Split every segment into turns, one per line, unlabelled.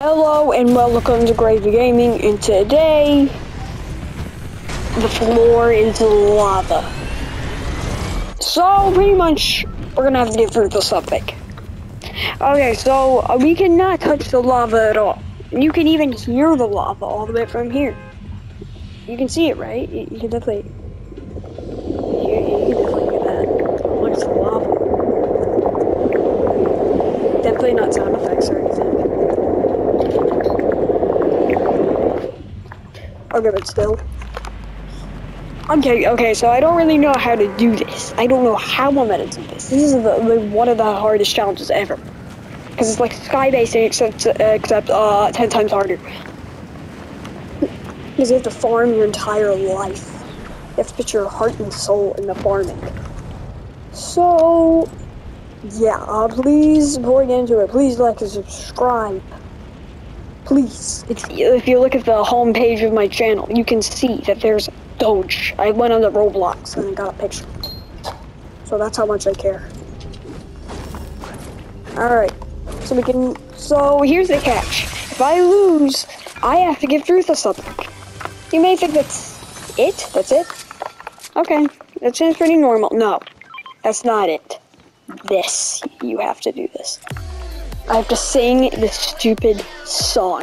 Hello and welcome to Grape Gaming and today the floor is lava. So pretty much we're gonna have to get through the something. Okay, so uh, we cannot touch the lava at all. You can even hear the lava all the way from here. You can see it, right? You can definitely you, you can definitely get that. Look, it's the lava. Definitely not sound effects or anything. Still. Okay, okay, so I don't really know how to do this. I don't know how I'm gonna do this. This is the, the, one of the hardest challenges ever. Because it's like skybasing, except, except uh, 10 times harder. Because you have to farm your entire life. You have to put your heart and soul in the farming. So, yeah, uh, please, before we get into it, please like and subscribe. Please. It's, if you look at the home page of my channel, you can see that there's Doge. I went on the Roblox and I got a picture. So that's how much I care. Alright. So we can... So here's the catch. If I lose, I have to give Truth a something. You may think that's it? That's it? Okay. That sounds pretty normal. No. That's not it. This. You have to do this. I have to sing this stupid song.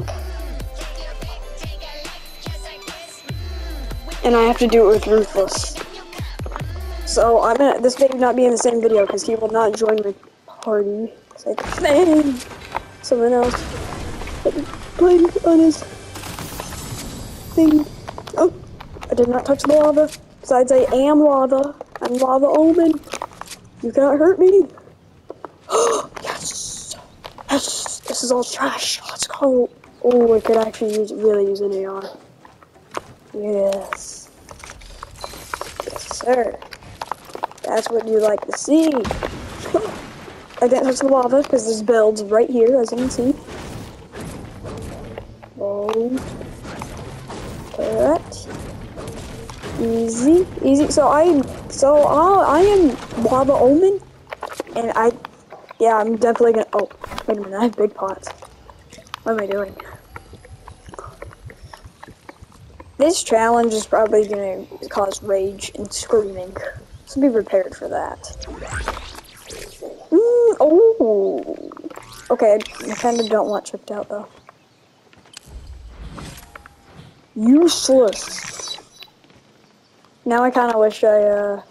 And I have to do it with Ruthless. So I'm gonna, this may not be in the same video because he will not join my party. It's like, man, someone else playing on his thing. Oh, I did not touch the lava. Besides, I am lava. I'm lava omen. You cannot hurt me. yes. Yes. This is all trash. Let's go. Oh, I could actually use really use an AR. Yes. Yes, sir. That's what you like to see. I didn't touch the lava because there's builds right here, as you can see. Oh. Correct. Easy, easy. So I, so uh, I am lava omen, and I, yeah, I'm definitely gonna. Oh, wait a minute, I have big pots. What am I doing? This challenge is probably gonna cause rage and screaming, so be prepared for that. Mm, oh, okay. I kind of don't want tripped out though. Useless. Now I kind of wish I, uh...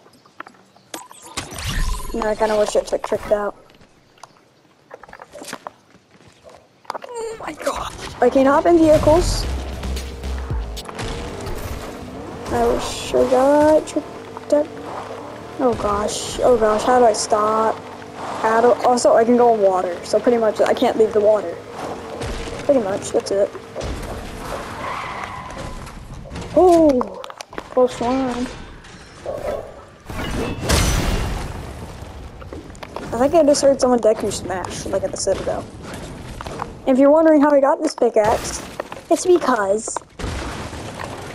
Now I kind of wish I took tricked out. Oh my god. I can hop in vehicles. I I got out. Oh gosh. Oh gosh, how do I stop? How do... Also, I can go in water, so pretty much I can't leave the water. Pretty much, that's it. Oh! Close one. I think I just heard someone Deku smash, like at the Citadel. If you're wondering how I got this pickaxe, it's because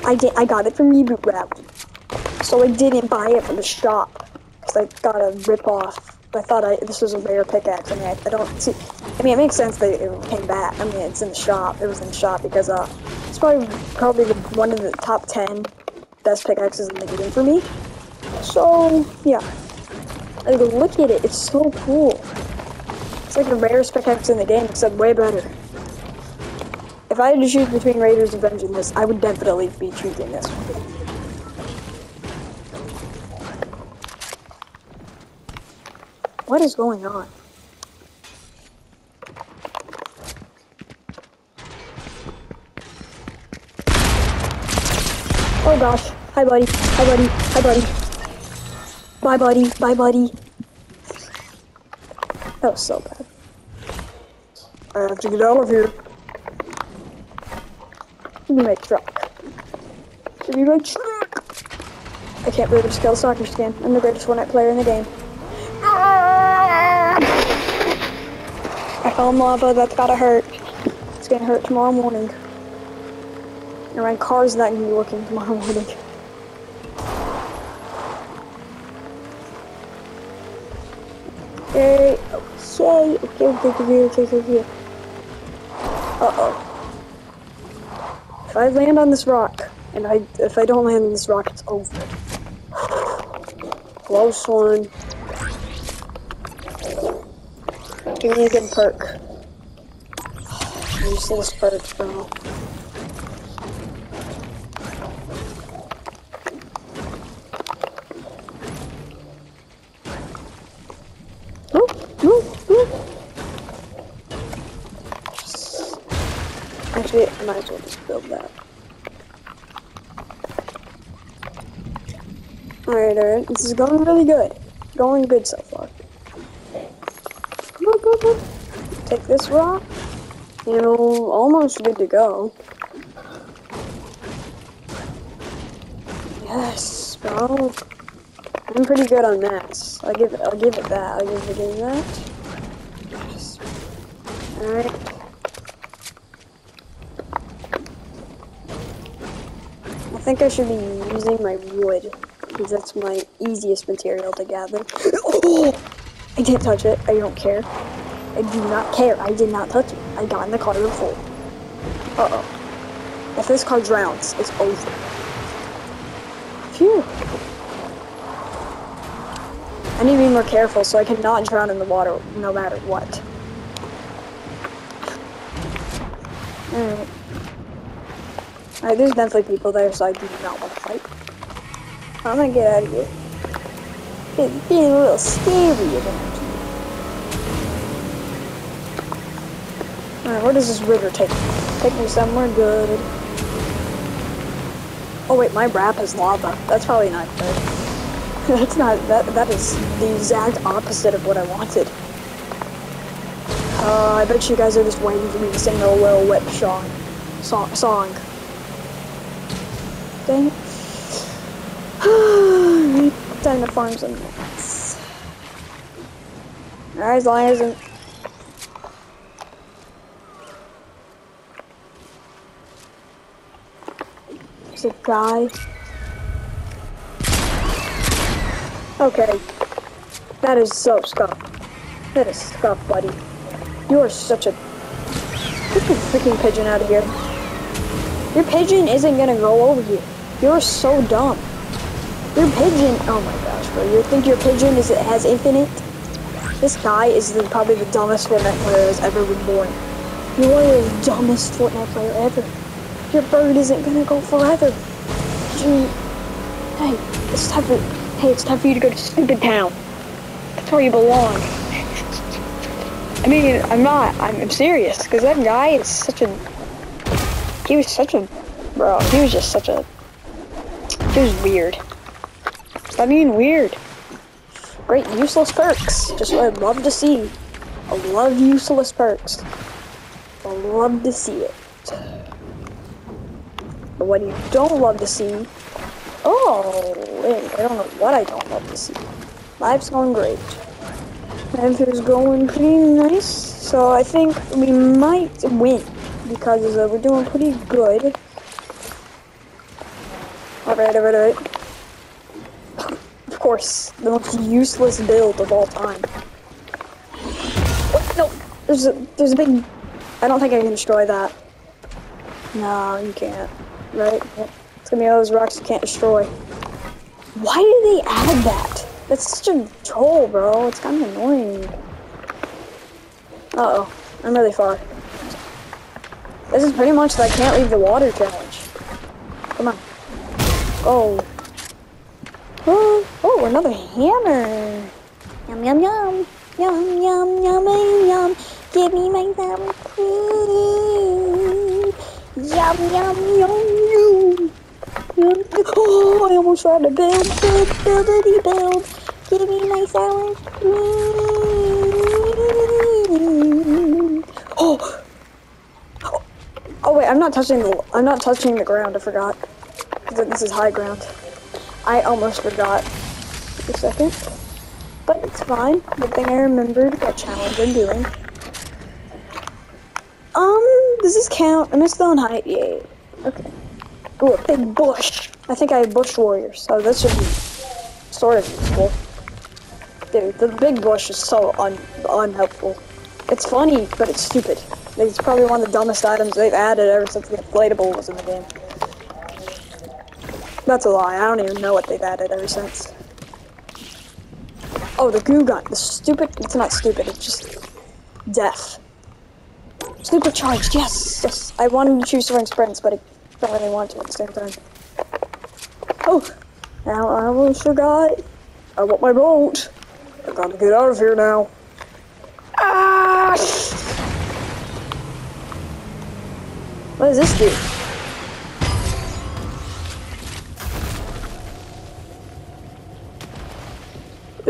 I did I got it from Reboot Route. So I didn't buy it from the shop. Because I got a rip off. I thought I this was a rare pickaxe. I mean I, I don't see I mean it makes sense that it came back. I mean it's in the shop. It was in the shop because uh it's probably probably the, one of the top ten best pickaxes in the game for me. So yeah. Look at it, it's so cool. It's like the rarest pickaxe in the game, except way better. If I had to choose between Raiders Revenge and this, I would definitely be choosing this one. What is going on? Oh gosh. Hi buddy. Hi buddy. Hi buddy. Bye buddy. Bye buddy. That was so bad. I have to get out of here. Give me my truck. Give me my truck. I can't believe I just killed a soccer skin. I'm the greatest Fortnite player in the game. Ah! I fell in lava. That's gotta hurt. It's gonna hurt tomorrow morning. And my car's not gonna be working tomorrow morning. Okay, okay, okay, okay, okay, okay, okay. Uh-oh. If I land on this rock, and I if I don't land on this rock, it's over. Close one. Give me a good perk. Useless perks, bro. I might as well just build that. Alright, alright. This is going really good. Going good so far. Take this rock. You know, almost good to go. Yes, bro. I'm pretty good on that. I'll give it, I'll give it that. I'll give game that. Yes. Alright. I think I should be using my wood because that's my easiest material to gather. Oh! I didn't touch it. I don't care. I do not care. I did not touch it. I got in the car full. Uh-oh. If this car drowns, it's over. Phew. I need to be more careful so I cannot drown in the water no matter what. Alright. Alright, there's definitely people there, so I do not want to fight. I'm gonna get out of here. It's being a little scary around. Alright, where does this river take me? Take me somewhere good. Oh wait, my wrap is lava. That's probably not good. That's not, that, that is the exact opposite of what I wanted. Uh, I bet you guys are just waiting for me to sing a Lil Whip song. Song. song. Dang. Time to farm some nuts. Alright, as long as it... There's a guy. Okay. That is so scuff. That is scuff, buddy. You are such a... Get the freaking pigeon out of here. Your pigeon isn't gonna go over here. You're so dumb. Your pigeon, oh my gosh, bro. You think your pigeon is it has infinite? This guy is the, probably the dumbest Fortnite player that's ever been born. You are the dumbest Fortnite player ever. Your bird isn't gonna go forever. You, hey, it's time for, hey, it's time for you to go to stupid town. That's where you belong. I mean, I'm not, I'm, I'm serious, because that guy is such a, he was such a, bro, he was just such a, he was weird. I mean, weird. Great useless perks. Just what I'd love to see. I love useless perks. I love to see it. But what you don't love to see... Oh, wait, I don't know what I don't love to see. Life's going great. Life is going pretty nice. So I think we might win. Because uh, we're doing pretty good. Alright, alright, alright. Of course, the most useless build of all time. What? No, there's a there's a big. I don't think I can destroy that. No, you can't. Right? It's gonna be all those rocks you can't destroy. Why did they add that? That's such a troll, bro. It's kind of annoying. Uh oh, I'm really far. This is pretty much the I can't leave the water challenge. Oh. Oh, oh, another hammer. Yum, yum, yum. Yum, yum, yum, yum. Give me my sour cream. Yum, yum, yum, yum. Yum, Oh, I almost tried to build, build, buildity build. Give me my sour cream. Oh. oh. Oh wait, I'm not touching the I'm not touching the ground. I forgot. This is high ground. I almost forgot a second. But it's fine. Good thing I remembered what challenge I'm doing. Um, does this count? I still on height? Yay. Okay. Ooh, a big bush. I think I have bush warriors, so this should be sort of useful. Dude, the big bush is so un unhelpful. It's funny, but it's stupid. It's probably one of the dumbest items they've added ever since the inflatable was in the game. That's a lie. I don't even know what they've added ever since. Oh, the goo gun. The stupid. It's not stupid. It's just death. Supercharged. Yes. Yes. I wanted to choose Soaring Sprints, but I don't really want to at the same time. Oh. Now I almost forgot. I want my boat. I gotta get out of here now. Ah! What does this do?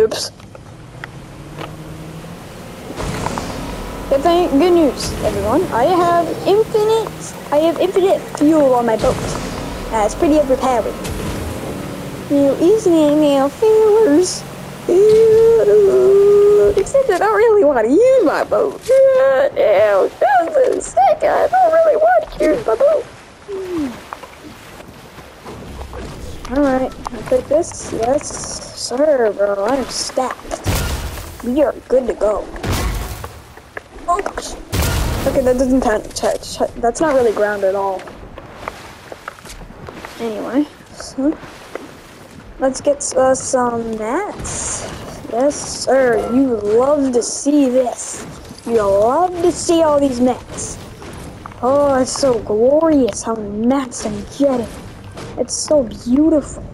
Oops. Good good news, everyone. I have infinite, I have infinite fuel on my boat. Uh, it's pretty overpowered. You easily now failures. Except I don't really want to use my boat. Now, just a second, I don't really want to use my boat. Alright, I'll take this. Yes, sir, bro. I'm stacked. We are good to go. Oh gosh. Okay, that doesn't touch. That's not really ground at all. Anyway, so let's get uh, some mats. Yes, sir. You love to see this. You love to see all these mats. Oh, it's so glorious how mats I'm getting. It's so beautiful.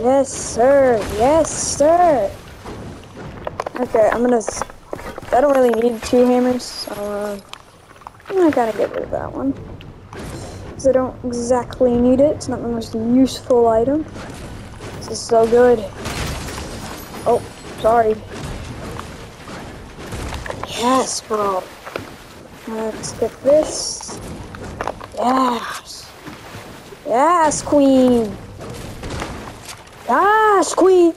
Yes, sir. Yes, sir. Okay, I'm gonna... I don't really need two hammers, so uh, not gonna get rid of that one. Because I don't exactly need it. It's not the most useful item. This is so good. Oh, sorry. Yes, bro. Let's get this. Yes. Yes, queen. Ah, yes, queen.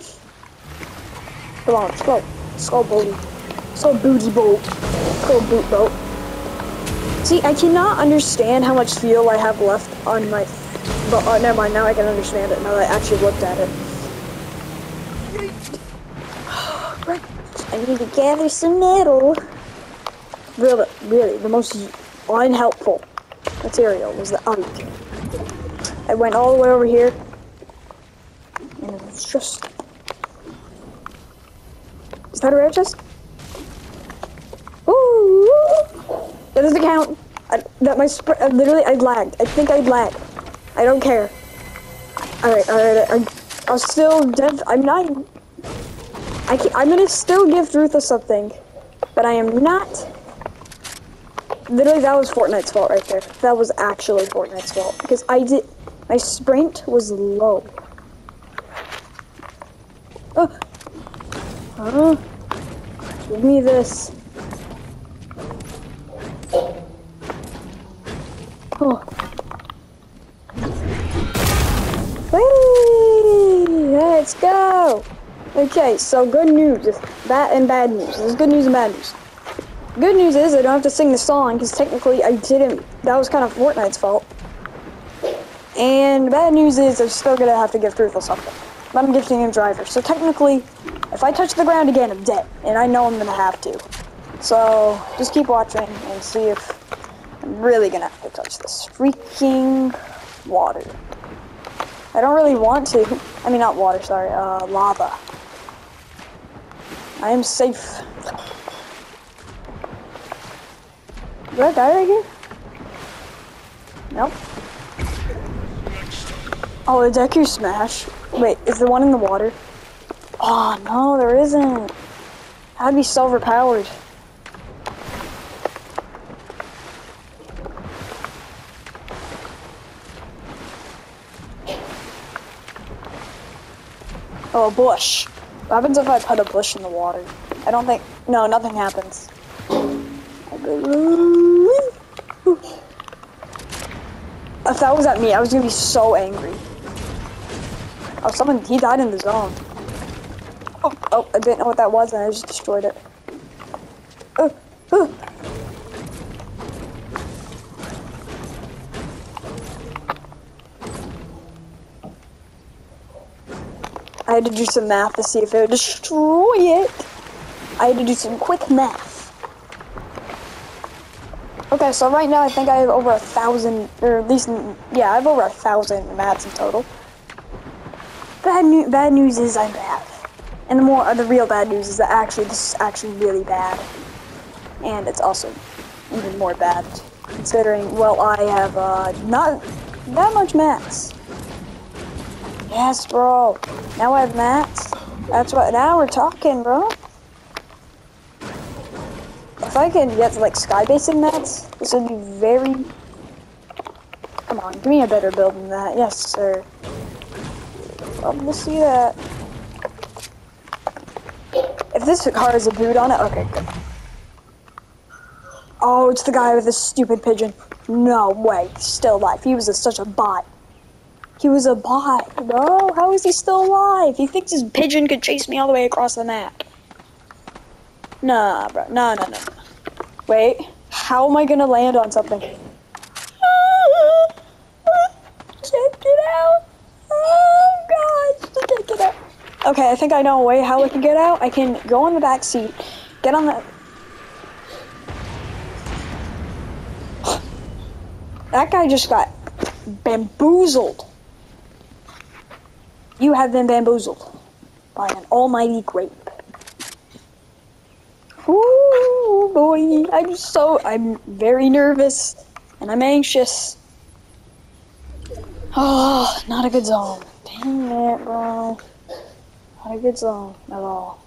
Come on, let's go. Let's go, booty. Let's go, booty boat. Let's go, boot boat. See, I cannot understand how much fuel I have left on my... But, oh, never mind. Now I can understand it. Now that I actually looked at it. I need to gather some metal. Really, really, the most unhelpful material was the oak. I went all the way over here, and it was just... Is that a rare chest? Ooh! That doesn't count. I, that my sp uh, literally, I lagged. I think I lagged. I don't care. Alright, alright, I, I'll still dev- I'm not- I can, I'm gonna still give Ruthless something, but I am not Literally, that was Fortnite's fault right there. That was actually Fortnite's fault. Because I did... My sprint was low. Oh. Uh, give me this. Oh. Whee! Let's go! Okay, so good news. Bad and bad news. This is good news and bad news. Good news is I don't have to sing the song because technically I didn't. That was kind of Fortnite's fault. And bad news is I'm still gonna have to give Truthful something. But I'm gifting him driver. So technically, if I touch the ground again, I'm dead. And I know I'm gonna have to. So just keep watching and see if I'm really gonna have to touch this freaking water. I don't really want to. I mean, not water, sorry, uh, lava. I am safe. Did I die right here? Nope. Oh, the Deku Smash. Wait, is the one in the water? Oh, no, there isn't. That'd be so overpowered. Oh, a bush. What happens if I put a bush in the water? I don't think... No, nothing happens. If that was at me, I was gonna be so angry. Oh, someone, he died in the zone. Oh, oh, I didn't know what that was and I just destroyed it. Oh, oh. I had to do some math to see if it would destroy it. I had to do some quick math. Okay, so right now I think I have over a thousand, or at least, yeah, I have over a thousand mats in total. Bad, new, bad news is I'm bad. And the more, the real bad news is that actually this is actually really bad. And it's also even more bad, considering, well, I have uh, not that much mats. Yes, bro. Now I have mats. That's what, now we're talking, bro. If I can get like sky basing mats, this would be very... Come on, give me a better build than that. Yes, sir. Love to see that. If this car has a boot on it, okay, good. Oh, it's the guy with the stupid pigeon. No way, still alive. He was a, such a bot. He was a bot, bro. How is he still alive? He thinks his pigeon could chase me all the way across the map. Nah, bro. Nah, nah, nah. Wait. How am I gonna land on something? Check it out. Oh, gosh. Check it out. Okay, I think I know a way how we can get out. I can go on the back seat, get on the... That guy just got bamboozled. You have been bamboozled by an almighty grape. Ooh, boy, I'm so, I'm very nervous and I'm anxious. Oh, not a good zone. Dang it, bro. Good zone at all.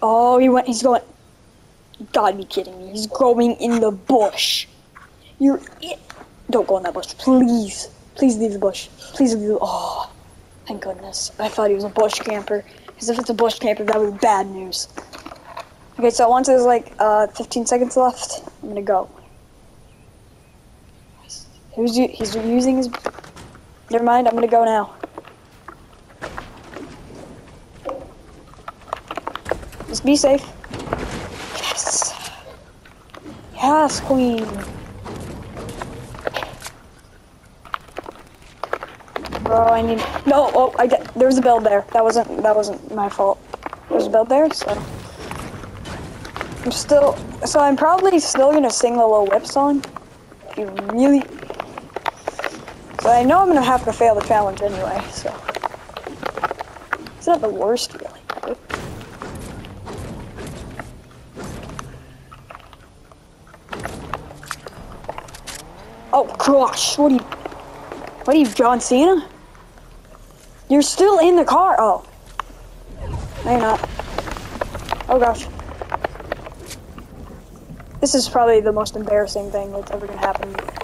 Oh, he went, he's going, you gotta be kidding me. He's going in the bush. You're, it. don't go in that bush, please. Please leave the bush. Please leave the, oh. Thank goodness. I thought he was a bush camper. Because if it's a bush camper, that would be bad news. Okay, so once there's like uh, 15 seconds left, I'm gonna go. Who's he's using his? Never mind. I'm gonna go now. Just be safe. Yes. Yes, queen. Bro, I need no. Oh, I get. There was a build there. That wasn't. That wasn't my fault. There's a build there, so I'm still. So I'm probably still gonna sing the little whip song. If you really. But I know I'm gonna have to fail the challenge anyway, so it's not the worst really. Oh gosh, what are you? What are you, John Cena? You're still in the car. Oh. No, you're not. Oh gosh. This is probably the most embarrassing thing that's ever gonna happen.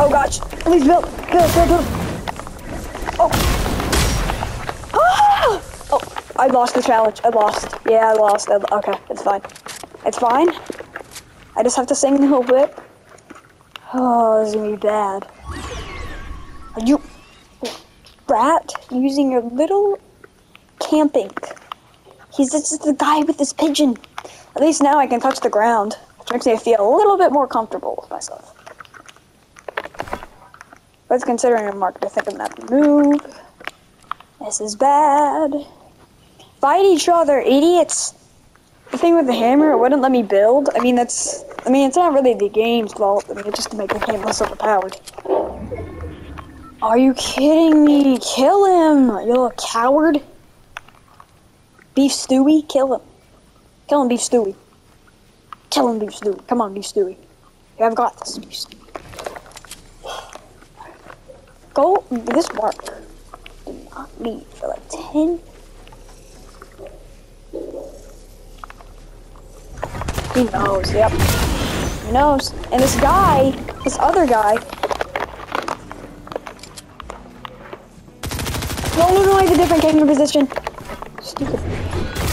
Oh gosh. Please build. Build, build, build. Oh. Ah! Oh, I lost the challenge. I lost. Yeah, I lost. Okay, it's fine. It's fine. I just have to sing the whip. Oh, this is gonna be bad. Are you rat using your little camping? He's just the guy with this pigeon. At least now I can touch the ground, which makes me feel a little bit more comfortable with myself. But considering a mark, I think I'm gonna have to move. This is bad. Fight each other, idiots! The thing with the hammer, it wouldn't let me build. I mean, that's. I mean, it's not really the game's fault. I mean, it's just to make the game less overpowered. Are you kidding me? Kill him! You little coward! Beef Stewie? Kill him. Kill him, Beef Stewie. Kill him, Beef Stewie. Come on, Beef Stewie. You have got this, Beef Stewie. Go, this mark did not leave for like 10 He knows, yep. He knows. And this guy, this other guy. No, no, no, I a different camera position. Stupid.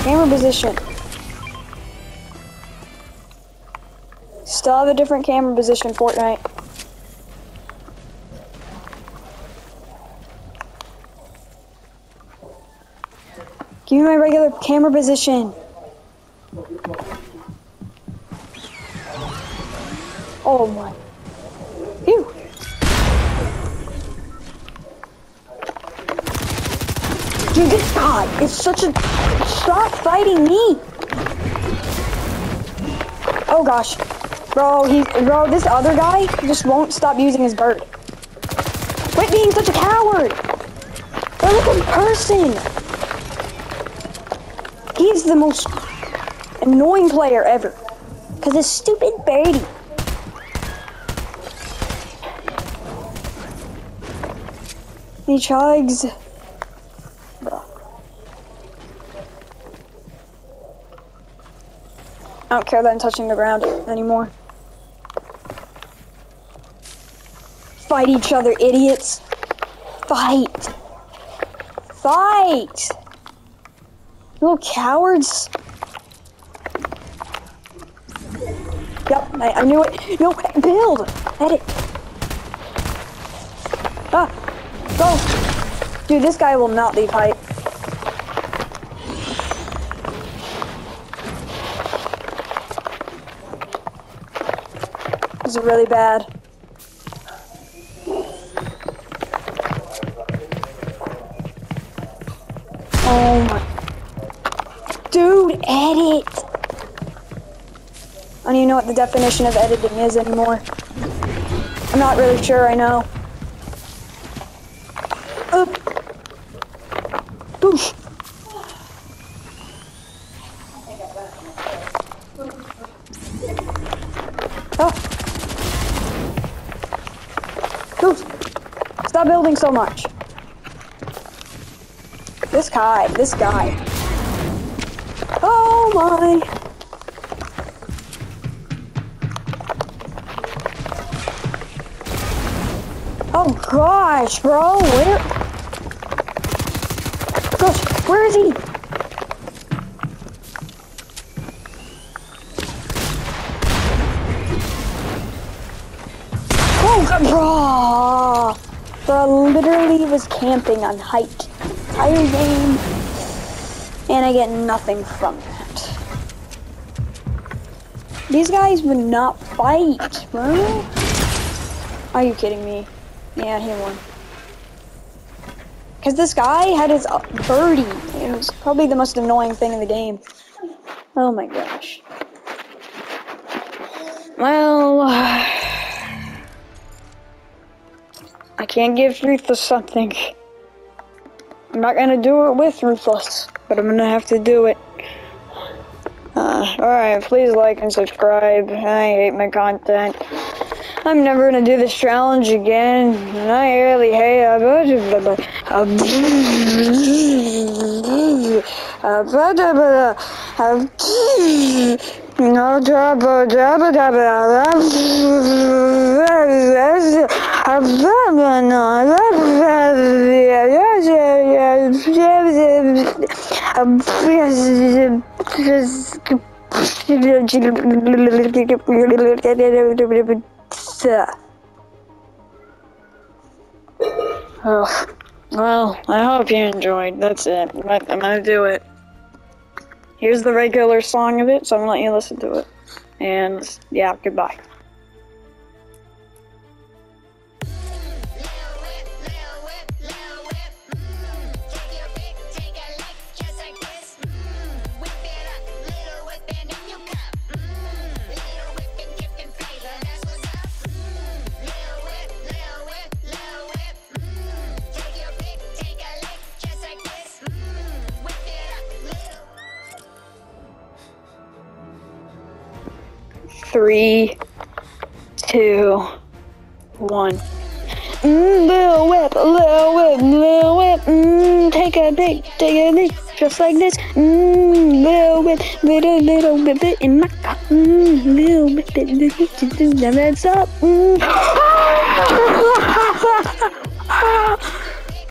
Camera position. Still have a different camera position, Fortnite. Give me my regular camera position. Oh my. Ew. Dude, this guy is such a... Stop fighting me! Oh gosh. Bro, he, bro, this other guy just won't stop using his bird. Quit being such a coward! They're like a person! He's the most annoying player ever. Cause his stupid birdie. He chugs. I don't care that I'm touching the ground anymore. Fight each other, idiots. Fight. Fight. Little cowards. Yep, I, I knew it. No, build. Edit. Ah, go. Dude, this guy will not leave height. This is really bad. Oh my. Dude, edit. I don't even know what the definition of editing is anymore. I'm not really sure I know. Uh, boosh. Oh. Boosh. Stop building so much. This guy, this guy. Oh my. Gosh, bro, where? Gosh, where is he? Oh god, bro! Bro, literally was camping on height. Entire game. And I get nothing from that. These guys would not fight, bro. Are you kidding me? Yeah, he won. Because this guy had his uh, birdie. It was probably the most annoying thing in the game. Oh my gosh. Well, I can't give Ruthless something. I'm not gonna do it with Ruthless, but I'm gonna have to do it. Uh, alright, please like and subscribe. I hate my content. I'm never gonna do this challenge again. And I really hate. Oh, well, I hope you enjoyed. That's it. But I'm gonna do it. Here's the regular song of it, so I'm gonna let you listen to it. And yeah, goodbye. Three, two, one. Mm, little whip, little whip, little whip. Mm, take a big, take a big, just like this. Mm, little whip, little little whip it in my car. Mm, little whip, little whip, do the heads up. Mm.